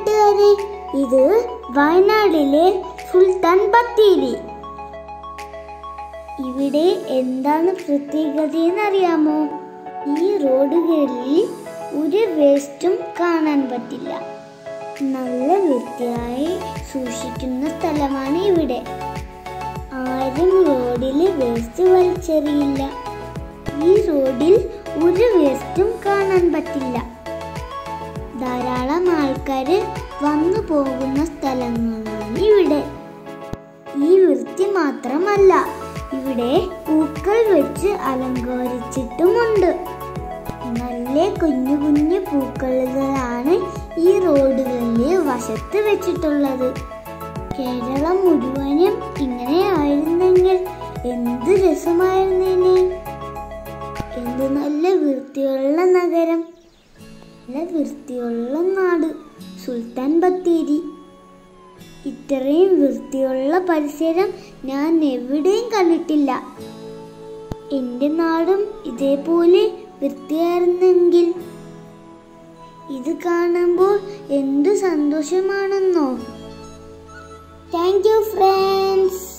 നാട്ടുകാരെ ഇത് വയനാടിലെ സുൽത്താൻ ബത്തേരി. ഇവിടെ എന്താണ് പ്രത്യേകത എന്നറിയാമോ? ഈ റോഡുകളിൽ ഒരു വേസ്റ്റും കാണാൻ പറ്റില്ല. നല്ല വൃത്തിയായി സൂക്ഷിക്കുന്ന സ്ഥലമാണ് ഇവിടെ. ആരും റോഡിൽ വേസ്റ്റ് വലിച്ചെറിയില്ല. ഈ റോഡിൽ ഒരു വേസ്റ്റും കാണാൻ പറ്റില്ല. ധാരാളം ആൾക്കാര് വന്നു പോകുന്ന സ്ഥലങ്ങളാണ് ഇവിടെ. ഈ വൃത്തി മാത്രമല്ല ഇവിടെ പൂക്കൾ വെച്ച് അലങ്കരിച്ചിട്ടുമുണ്ട്. നല്ല കുഞ്ഞു കുഞ്ഞു പൂക്കളുകളാണ് ഈ റോഡുകളിലെ വശത്ത് വെച്ചിട്ടുള്ളത്. കേരളം മുഴുവനും ഇങ്ങനെ ആയിരുന്നെങ്കിൽ എന്ത് രസമായിരുന്നേനെ? എന്ത് നല്ല വൃത്തിയുള്ള നഗരം. നല്ല വൃത്തിയുള്ള നാട്. സുൽത്താൻ ബത്തേരി. ഇത്രയും വൃത്തിയുള്ള പരിസരം ഞാൻ എവിടെയും കണ്ടിട്ടില്ല. എന്റെ നാടും ഇതേപോലെ വൃത്തിയായിരുന്നെങ്കിൽ ഇത് കാണുമ്പോൾ എന്തു സന്തോഷമാണെന്നോ. Thank you friends